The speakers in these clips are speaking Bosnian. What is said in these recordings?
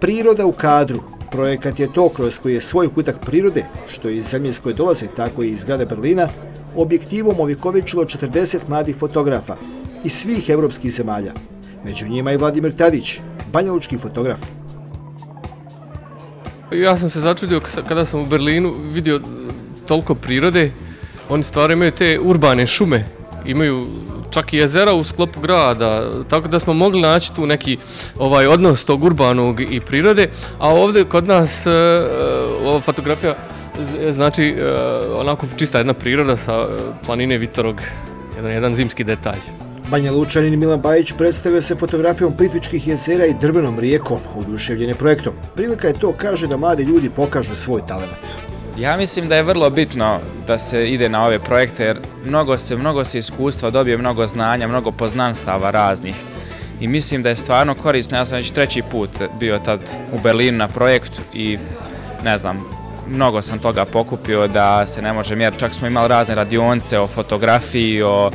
Priroda u kadru. Projekat je to kroz koji je svoj kutak prirode, što je iz zemlje s koje dolaze, tako i iz grada Berlina, objektivom ovjekovičilo 40 mladih fotografa iz svih evropskih zemalja. Među njima i Vladimir Tadić, banjalučki fotograf. Ja sam se začudio kada sam u Berlinu vidio toliko prirode. Oni stvarno imaju te urbane šume, imaju čak i jezera u sklopu grada, tako da smo mogli naći tu neki ovaj odnos tog urbanog i prirode, a ovdje kod nas e, e, ova fotografija e, znači onako čista jedna priroda sa planine Vitorog, jedan, jedan zimski detalj. Banja Lučanin Milan Bajić predstavio se fotografijom Plitvičkih jezera i drvenom rijekom, oduševljene projektom. Prilika je to, kaže, da mladi ljudi pokažu svoj talent. Ja mislim da je vrlo bitno da se ide na ove projekte jer mnogo se, mnogo se iskustva dobije, mnogo znanja, mnogo poznanstava raznih. I mislim da je stvarno korisno, ja sam već treći put bio tad u Berlinu na projektu i ne znam, mnogo sam toga pokupio da se ne može jer Čak smo imali razne radionce o fotografiji, o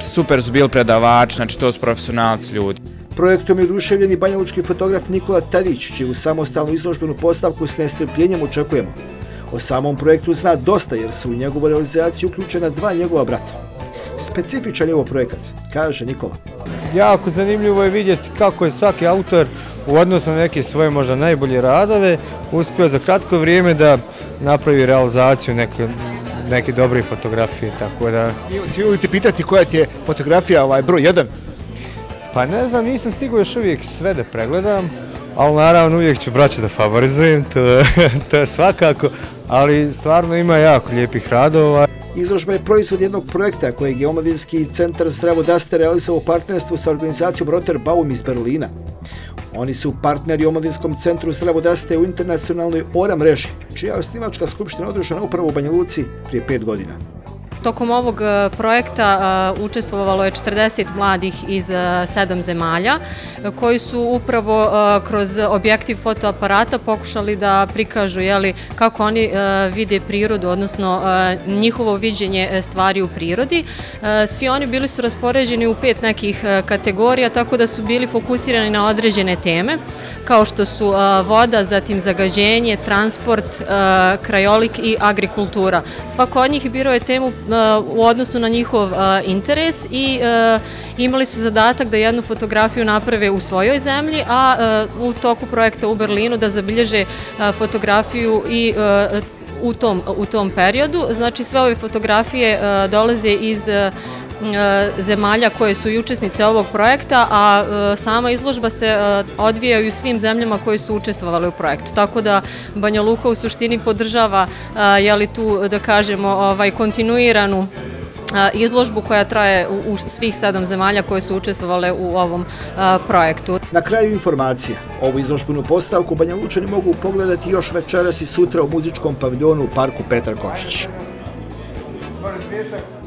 super su bili predavači, znači to su profesionalci ljudi. Projektom je oduševljeni banjalučki fotograf Nikola Tadić, čiju samostalnu izložbenu postavku s nestrpljenjem očekujemo. O samom projektu zna dosta jer su u njegovu realizaciju uključena dva njegova brata. Specifičan je ovo projekat, kaže Nikola. Jako zanimljivo je vidjeti kako je svaki autor u odnosu na neke svoje možda najbolje radove uspio za kratko vrijeme da napravi realizaciju neke, neke dobre fotografije. Tako da... Svi volite pitati koja ti je fotografija ovaj broj 1? Pa ne znam, nisam stigao još uvijek sve da pregledam, ali naravno uvijek ću braće da favorizujem, to, to je svakako, ali stvarno ima jako lijepih radova. Izložba je proizvod jednog projekta kojeg je Omladinski centar Zdravo Daste realizao u partnerstvu sa organizacijom Roterbaum iz Berlina. Oni su partneri Omladinskom centru Zdravo Daste u internacionalnoj ORA mreži, čija je osnivačka skupština održana upravo u Banja Luci prije pet godina. Tokom ovog e, projekta e, učestvovalo je 40 mladih iz e, sedam zemalja koji su upravo kroz objektiv fotoaparata pokušali da prikažu jeli, kako oni vide prirodu, odnosno njihovo viđenje stvari u prirodi. Svi oni bili su raspoređeni u pet nekih kategorija, tako da su bili fokusirani na određene teme, kao što su voda, zatim zagađenje, transport, krajolik i agrikultura. Svako od njih birao je temu E, u odnosu na njihov e, interes i e, imali su zadatak da jednu fotografiju naprave u svojoj zemlji, a u toku projekta u Berlinu da zabilježe fotografiju i u tom, u tom periodu. Znači sve ove fotografije dolaze iz E, zemalja koje su i učesnice ovog projekta, a e, sama izložba se e, odvija i u svim zemljama koje su učestvovali u projektu. Tako da Banja Luka u suštini podržava jeli tu, da kažemo, ovaj, kontinuiranu izložbu koja traje u svih sedam zemalja koje su učestvovale u ovom projektu. Na kraju informacija. Ovu izložbenu postavku Banja Lučani mogu pogledati još večeras i sutra u muzičkom paviljonu u parku Petar Košić. Hvala